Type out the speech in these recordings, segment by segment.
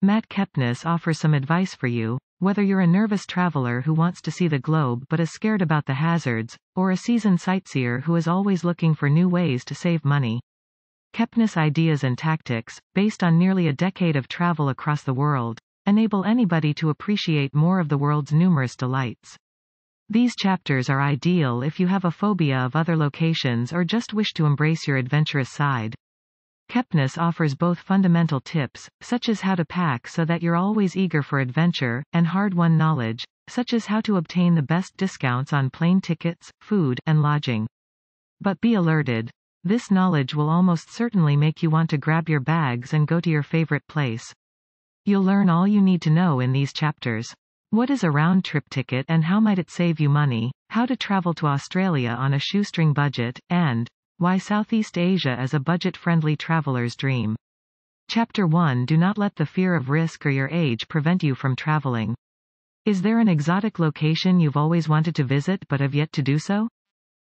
Matt Kepnes offers some advice for you, whether you're a nervous traveler who wants to see the globe but is scared about the hazards, or a seasoned sightseer who is always looking for new ways to save money. Kepnes ideas and tactics, based on nearly a decade of travel across the world, enable anybody to appreciate more of the world's numerous delights. These chapters are ideal if you have a phobia of other locations or just wish to embrace your adventurous side. Kepnes offers both fundamental tips, such as how to pack so that you're always eager for adventure, and hard-won knowledge, such as how to obtain the best discounts on plane tickets, food, and lodging. But be alerted. This knowledge will almost certainly make you want to grab your bags and go to your favorite place. You'll learn all you need to know in these chapters. What is a round-trip ticket and how might it save you money, how to travel to Australia on a shoestring budget, and why Southeast Asia is a budget-friendly traveler's dream. Chapter 1 Do not let the fear of risk or your age prevent you from traveling. Is there an exotic location you've always wanted to visit but have yet to do so?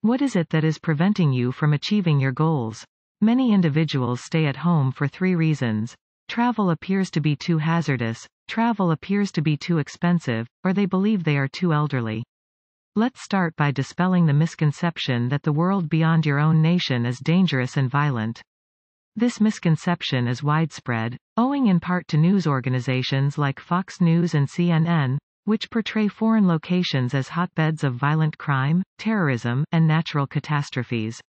What is it that is preventing you from achieving your goals? Many individuals stay at home for three reasons. Travel appears to be too hazardous, travel appears to be too expensive, or they believe they are too elderly. Let's start by dispelling the misconception that the world beyond your own nation is dangerous and violent. This misconception is widespread, owing in part to news organizations like Fox News and CNN, which portray foreign locations as hotbeds of violent crime, terrorism, and natural catastrophes.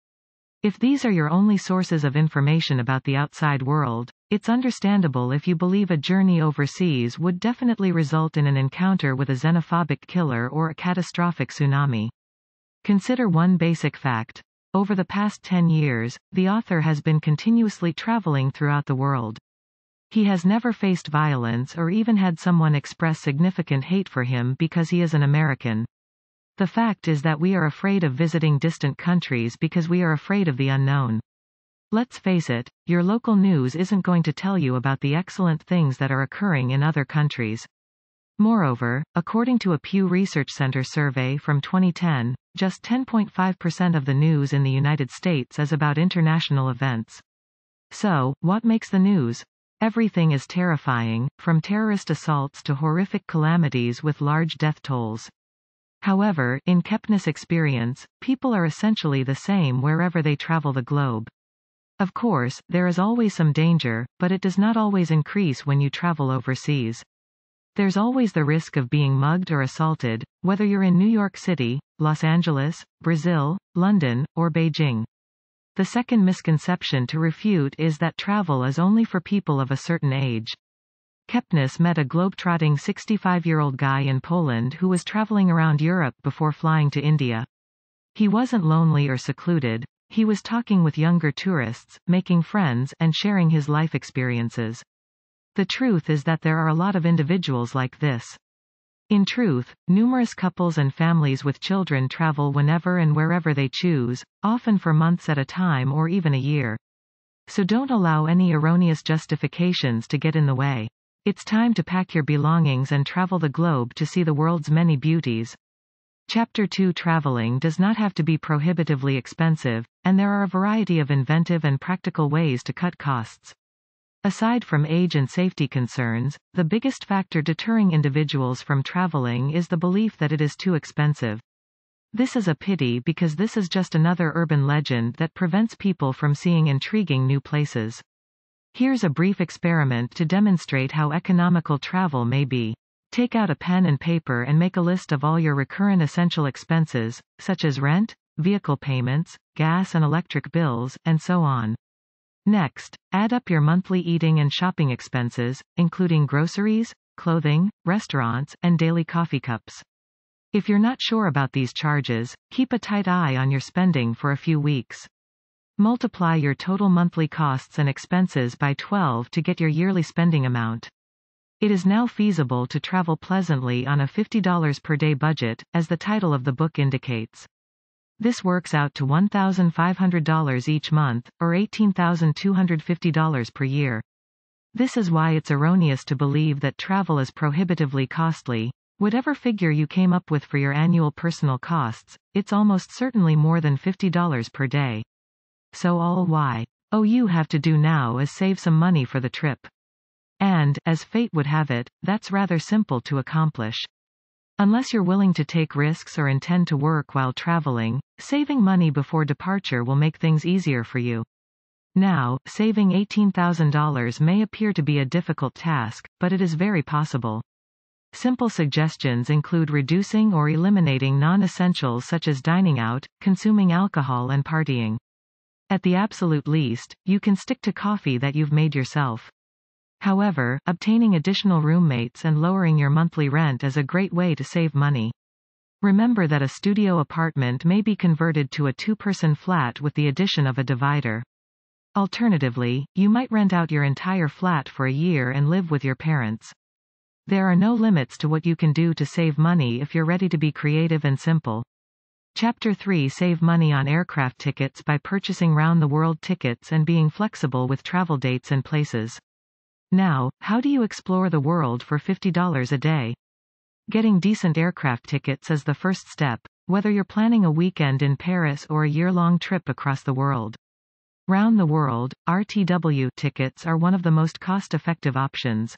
If these are your only sources of information about the outside world, it's understandable if you believe a journey overseas would definitely result in an encounter with a xenophobic killer or a catastrophic tsunami. Consider one basic fact. Over the past 10 years, the author has been continuously traveling throughout the world. He has never faced violence or even had someone express significant hate for him because he is an American. The fact is that we are afraid of visiting distant countries because we are afraid of the unknown. Let's face it, your local news isn't going to tell you about the excellent things that are occurring in other countries. Moreover, according to a Pew Research Center survey from 2010, just 10.5% of the news in the United States is about international events. So, what makes the news? Everything is terrifying, from terrorist assaults to horrific calamities with large death tolls. However, in Kepnes' experience, people are essentially the same wherever they travel the globe. Of course, there is always some danger, but it does not always increase when you travel overseas. There's always the risk of being mugged or assaulted, whether you're in New York City, Los Angeles, Brazil, London, or Beijing. The second misconception to refute is that travel is only for people of a certain age. Kepnes met a globe-trotting 65-year-old guy in Poland who was traveling around Europe before flying to India. He wasn't lonely or secluded, he was talking with younger tourists, making friends, and sharing his life experiences. The truth is that there are a lot of individuals like this. In truth, numerous couples and families with children travel whenever and wherever they choose, often for months at a time or even a year. So don't allow any erroneous justifications to get in the way. It's time to pack your belongings and travel the globe to see the world's many beauties. Chapter 2 Traveling does not have to be prohibitively expensive, and there are a variety of inventive and practical ways to cut costs. Aside from age and safety concerns, the biggest factor deterring individuals from traveling is the belief that it is too expensive. This is a pity because this is just another urban legend that prevents people from seeing intriguing new places. Here's a brief experiment to demonstrate how economical travel may be. Take out a pen and paper and make a list of all your recurrent essential expenses, such as rent, vehicle payments, gas and electric bills, and so on. Next, add up your monthly eating and shopping expenses, including groceries, clothing, restaurants, and daily coffee cups. If you're not sure about these charges, keep a tight eye on your spending for a few weeks. Multiply your total monthly costs and expenses by 12 to get your yearly spending amount. It is now feasible to travel pleasantly on a $50 per day budget, as the title of the book indicates. This works out to $1,500 each month, or $18,250 per year. This is why it's erroneous to believe that travel is prohibitively costly. Whatever figure you came up with for your annual personal costs, it's almost certainly more than $50 per day. So all why oh you have to do now is save some money for the trip. And, as fate would have it, that's rather simple to accomplish. Unless you're willing to take risks or intend to work while traveling, saving money before departure will make things easier for you. Now, saving $18,000 may appear to be a difficult task, but it is very possible. Simple suggestions include reducing or eliminating non-essentials such as dining out, consuming alcohol and partying. At the absolute least, you can stick to coffee that you've made yourself. However, obtaining additional roommates and lowering your monthly rent is a great way to save money. Remember that a studio apartment may be converted to a two-person flat with the addition of a divider. Alternatively, you might rent out your entire flat for a year and live with your parents. There are no limits to what you can do to save money if you're ready to be creative and simple. Chapter 3 Save money on aircraft tickets by purchasing round-the-world tickets and being flexible with travel dates and places. Now, how do you explore the world for $50 a day? Getting decent aircraft tickets is the first step, whether you're planning a weekend in Paris or a year-long trip across the world. Round the world, RTW tickets are one of the most cost-effective options.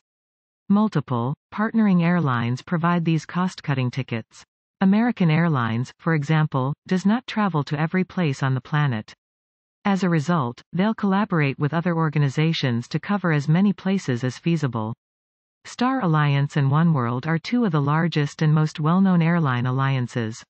Multiple, partnering airlines provide these cost-cutting tickets. American Airlines, for example, does not travel to every place on the planet. As a result, they'll collaborate with other organizations to cover as many places as feasible. Star Alliance and oneworld are two of the largest and most well-known airline alliances.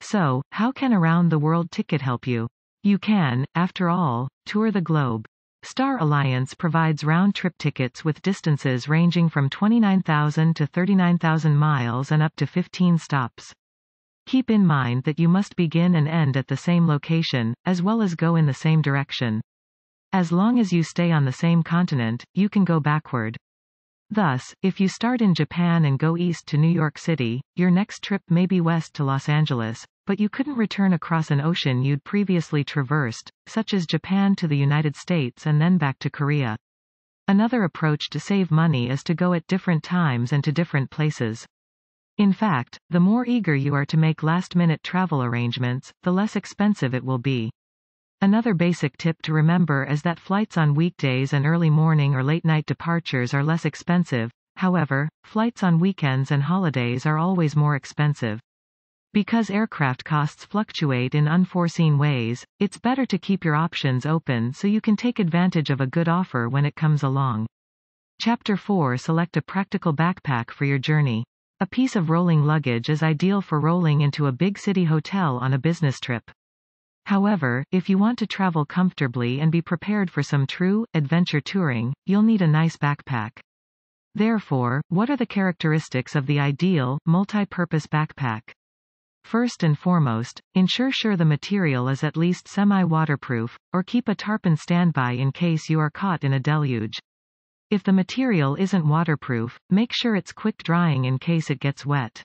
So, how can a round-the-world ticket help you? You can, after all, tour the globe. Star Alliance provides round-trip tickets with distances ranging from 29,000 to 39,000 miles and up to 15 stops. Keep in mind that you must begin and end at the same location, as well as go in the same direction. As long as you stay on the same continent, you can go backward. Thus, if you start in Japan and go east to New York City, your next trip may be west to Los Angeles, but you couldn't return across an ocean you'd previously traversed, such as Japan to the United States and then back to Korea. Another approach to save money is to go at different times and to different places. In fact, the more eager you are to make last-minute travel arrangements, the less expensive it will be. Another basic tip to remember is that flights on weekdays and early morning or late night departures are less expensive, however, flights on weekends and holidays are always more expensive. Because aircraft costs fluctuate in unforeseen ways, it's better to keep your options open so you can take advantage of a good offer when it comes along. Chapter 4 Select a practical backpack for your journey. A piece of rolling luggage is ideal for rolling into a big city hotel on a business trip. However, if you want to travel comfortably and be prepared for some true, adventure touring, you'll need a nice backpack. Therefore, what are the characteristics of the ideal, multi-purpose backpack? First and foremost, ensure sure the material is at least semi-waterproof, or keep a tarpaulin standby in case you are caught in a deluge. If the material isn't waterproof, make sure it's quick drying in case it gets wet.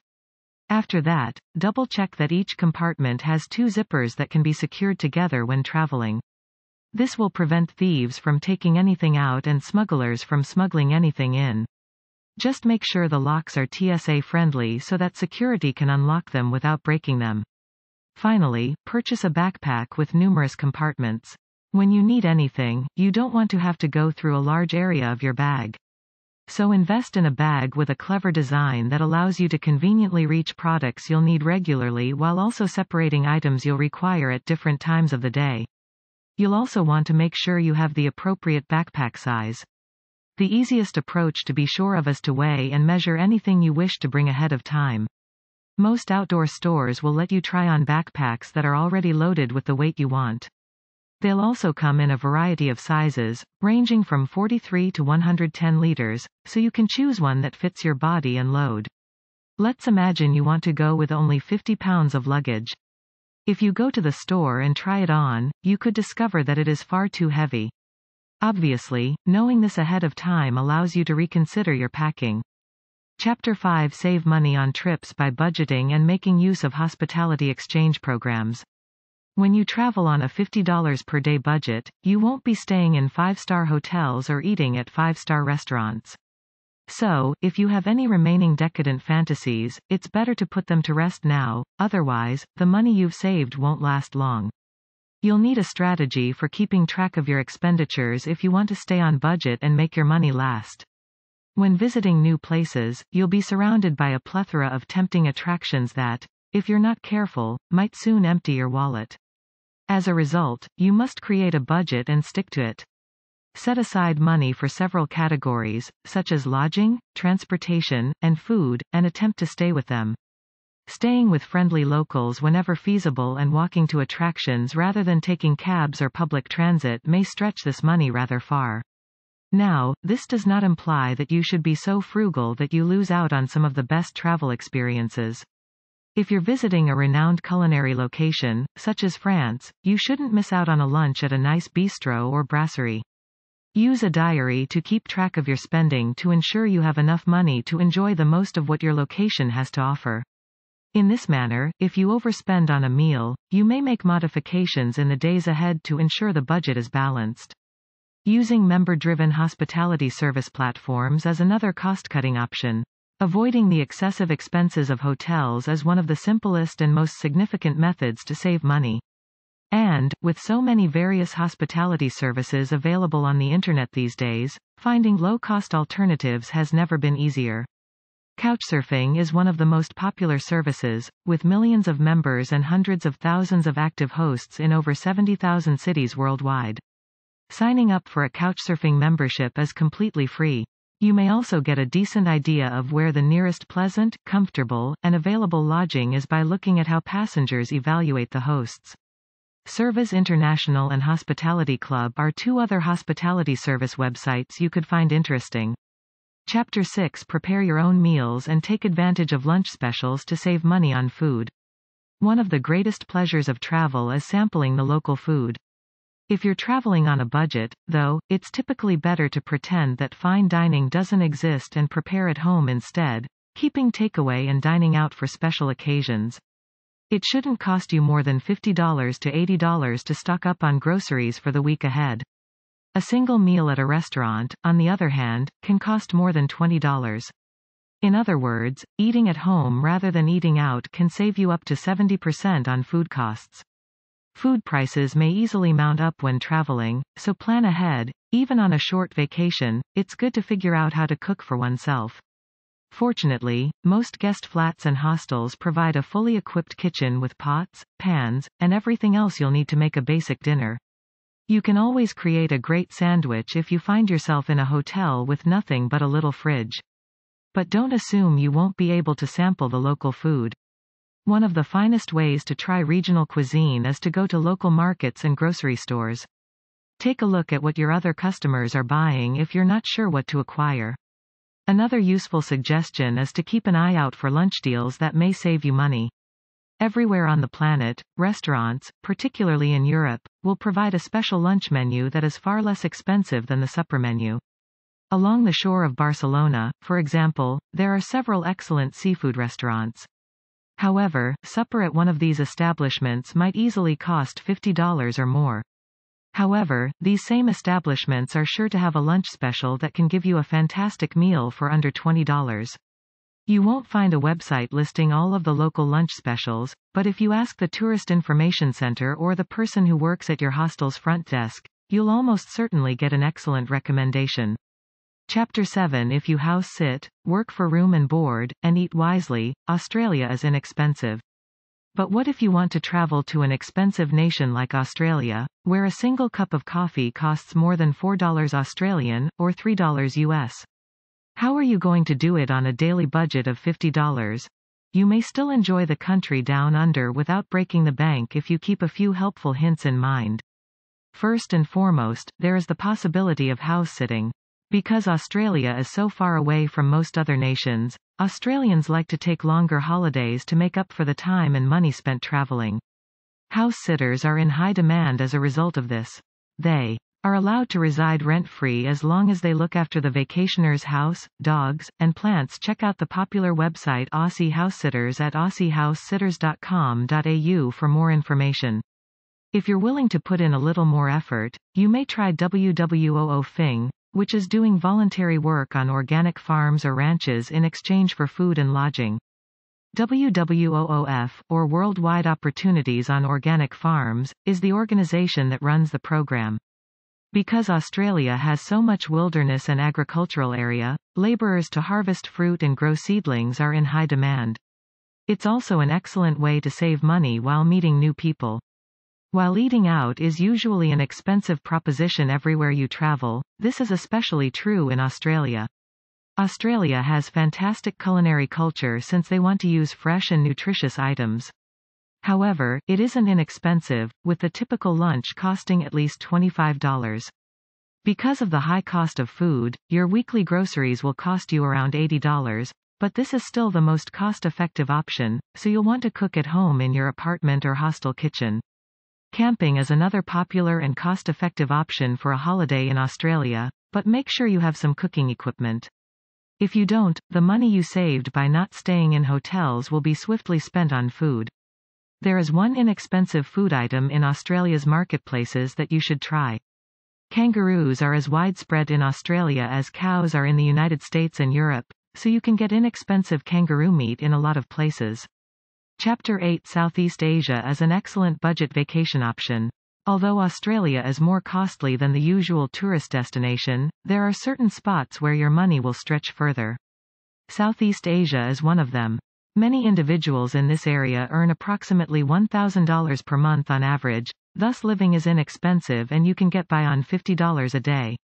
After that, double-check that each compartment has two zippers that can be secured together when traveling. This will prevent thieves from taking anything out and smugglers from smuggling anything in. Just make sure the locks are TSA friendly so that security can unlock them without breaking them. Finally, purchase a backpack with numerous compartments. When you need anything, you don't want to have to go through a large area of your bag. So invest in a bag with a clever design that allows you to conveniently reach products you'll need regularly while also separating items you'll require at different times of the day. You'll also want to make sure you have the appropriate backpack size. The easiest approach to be sure of is to weigh and measure anything you wish to bring ahead of time. Most outdoor stores will let you try on backpacks that are already loaded with the weight you want. They'll also come in a variety of sizes, ranging from 43 to 110 liters, so you can choose one that fits your body and load. Let's imagine you want to go with only 50 pounds of luggage. If you go to the store and try it on, you could discover that it is far too heavy. Obviously, knowing this ahead of time allows you to reconsider your packing. Chapter 5 Save money on trips by budgeting and making use of hospitality exchange programs. When you travel on a $50 per day budget, you won't be staying in five-star hotels or eating at five-star restaurants. So, if you have any remaining decadent fantasies, it's better to put them to rest now, otherwise, the money you've saved won't last long. You'll need a strategy for keeping track of your expenditures if you want to stay on budget and make your money last. When visiting new places, you'll be surrounded by a plethora of tempting attractions that, if you're not careful, might soon empty your wallet. As a result, you must create a budget and stick to it. Set aside money for several categories, such as lodging, transportation, and food, and attempt to stay with them. Staying with friendly locals whenever feasible and walking to attractions rather than taking cabs or public transit may stretch this money rather far. Now, this does not imply that you should be so frugal that you lose out on some of the best travel experiences. If you're visiting a renowned culinary location, such as France, you shouldn't miss out on a lunch at a nice bistro or brasserie. Use a diary to keep track of your spending to ensure you have enough money to enjoy the most of what your location has to offer. In this manner, if you overspend on a meal, you may make modifications in the days ahead to ensure the budget is balanced. Using member-driven hospitality service platforms is another cost-cutting option. Avoiding the excessive expenses of hotels is one of the simplest and most significant methods to save money. And, with so many various hospitality services available on the internet these days, finding low-cost alternatives has never been easier. Couchsurfing is one of the most popular services, with millions of members and hundreds of thousands of active hosts in over 70,000 cities worldwide. Signing up for a Couchsurfing membership is completely free. You may also get a decent idea of where the nearest pleasant, comfortable, and available lodging is by looking at how passengers evaluate the hosts. Servas International and Hospitality Club are two other hospitality service websites you could find interesting. Chapter 6 Prepare your own meals and take advantage of lunch specials to save money on food. One of the greatest pleasures of travel is sampling the local food. If you're traveling on a budget, though, it's typically better to pretend that fine dining doesn't exist and prepare at home instead, keeping takeaway and dining out for special occasions. It shouldn't cost you more than $50 to $80 to stock up on groceries for the week ahead. A single meal at a restaurant, on the other hand, can cost more than $20. In other words, eating at home rather than eating out can save you up to 70% on food costs. Food prices may easily mount up when traveling, so plan ahead. Even on a short vacation, it's good to figure out how to cook for oneself. Fortunately, most guest flats and hostels provide a fully equipped kitchen with pots, pans, and everything else you'll need to make a basic dinner. You can always create a great sandwich if you find yourself in a hotel with nothing but a little fridge. But don't assume you won't be able to sample the local food. One of the finest ways to try regional cuisine is to go to local markets and grocery stores. Take a look at what your other customers are buying if you're not sure what to acquire. Another useful suggestion is to keep an eye out for lunch deals that may save you money. Everywhere on the planet, restaurants, particularly in Europe, will provide a special lunch menu that is far less expensive than the supper menu. Along the shore of Barcelona, for example, there are several excellent seafood restaurants. However, supper at one of these establishments might easily cost $50 or more. However, these same establishments are sure to have a lunch special that can give you a fantastic meal for under $20. You won't find a website listing all of the local lunch specials, but if you ask the Tourist Information Center or the person who works at your hostel's front desk, you'll almost certainly get an excellent recommendation. Chapter 7 If you house sit, work for room and board, and eat wisely, Australia is inexpensive. But what if you want to travel to an expensive nation like Australia, where a single cup of coffee costs more than $4 Australian, or $3 US? How are you going to do it on a daily budget of $50? You may still enjoy the country down under without breaking the bank if you keep a few helpful hints in mind. First and foremost, there is the possibility of house sitting. Because Australia is so far away from most other nations, Australians like to take longer holidays to make up for the time and money spent traveling. House sitters are in high demand as a result of this. They are allowed to reside rent-free as long as they look after the vacationer's house, dogs, and plants. Check out the popular website Aussie House Sitters at aussiehousesitters.com.au for more information. If you're willing to put in a little more effort, you may try WWOOFing, which is doing voluntary work on organic farms or ranches in exchange for food and lodging. WWOOF, or Worldwide Opportunities on Organic Farms, is the organization that runs the program. Because Australia has so much wilderness and agricultural area, laborers to harvest fruit and grow seedlings are in high demand. It's also an excellent way to save money while meeting new people. While eating out is usually an expensive proposition everywhere you travel, this is especially true in Australia. Australia has fantastic culinary culture since they want to use fresh and nutritious items. However, it isn't inexpensive, with the typical lunch costing at least $25. Because of the high cost of food, your weekly groceries will cost you around $80, but this is still the most cost-effective option, so you'll want to cook at home in your apartment or hostel kitchen. Camping is another popular and cost-effective option for a holiday in Australia, but make sure you have some cooking equipment. If you don't, the money you saved by not staying in hotels will be swiftly spent on food. There is one inexpensive food item in Australia's marketplaces that you should try. Kangaroos are as widespread in Australia as cows are in the United States and Europe, so you can get inexpensive kangaroo meat in a lot of places. Chapter 8 Southeast Asia is an excellent budget vacation option. Although Australia is more costly than the usual tourist destination, there are certain spots where your money will stretch further. Southeast Asia is one of them. Many individuals in this area earn approximately $1,000 per month on average, thus living is inexpensive and you can get by on $50 a day.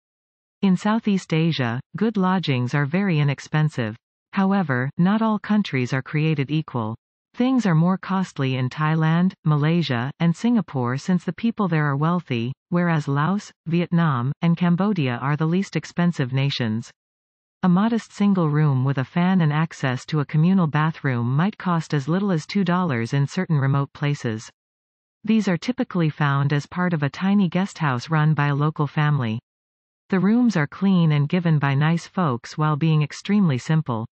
In Southeast Asia, good lodgings are very inexpensive. However, not all countries are created equal. Things are more costly in Thailand, Malaysia, and Singapore since the people there are wealthy, whereas Laos, Vietnam, and Cambodia are the least expensive nations. A modest single room with a fan and access to a communal bathroom might cost as little as $2 in certain remote places. These are typically found as part of a tiny guesthouse run by a local family. The rooms are clean and given by nice folks while being extremely simple.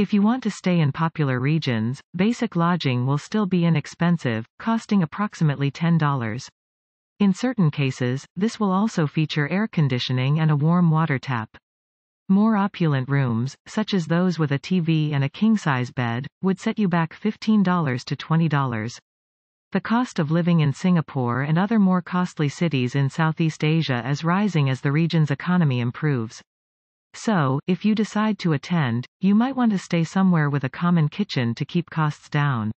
If you want to stay in popular regions, basic lodging will still be inexpensive, costing approximately $10. In certain cases, this will also feature air conditioning and a warm water tap. More opulent rooms, such as those with a TV and a king-size bed, would set you back $15 to $20. The cost of living in Singapore and other more costly cities in Southeast Asia is rising as the region's economy improves. So, if you decide to attend, you might want to stay somewhere with a common kitchen to keep costs down.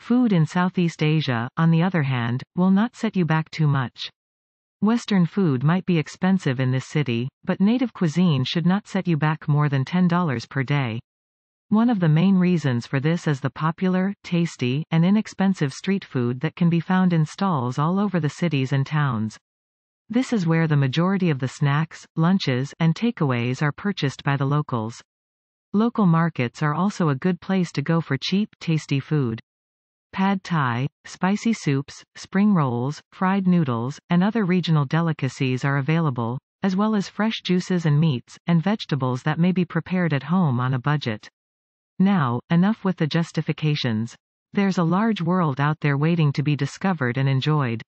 Food in Southeast Asia, on the other hand, will not set you back too much. Western food might be expensive in this city, but native cuisine should not set you back more than $10 per day. One of the main reasons for this is the popular, tasty, and inexpensive street food that can be found in stalls all over the cities and towns. This is where the majority of the snacks, lunches, and takeaways are purchased by the locals. Local markets are also a good place to go for cheap, tasty food. Pad Thai, spicy soups, spring rolls, fried noodles, and other regional delicacies are available, as well as fresh juices and meats, and vegetables that may be prepared at home on a budget. Now, enough with the justifications. There's a large world out there waiting to be discovered and enjoyed.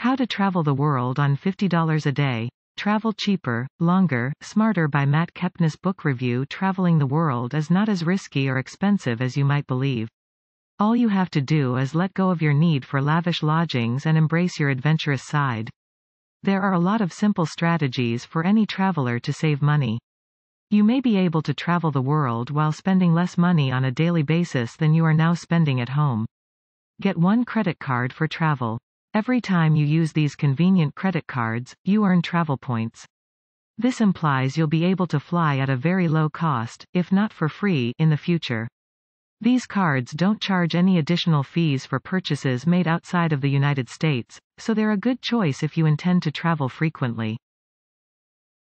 How to Travel the World on $50 a Day. Travel Cheaper, Longer, Smarter by Matt Kepnes book review Traveling the world is not as risky or expensive as you might believe. All you have to do is let go of your need for lavish lodgings and embrace your adventurous side. There are a lot of simple strategies for any traveler to save money. You may be able to travel the world while spending less money on a daily basis than you are now spending at home. Get one credit card for travel. Every time you use these convenient credit cards, you earn travel points. This implies you'll be able to fly at a very low cost, if not for free, in the future. These cards don't charge any additional fees for purchases made outside of the United States, so they're a good choice if you intend to travel frequently.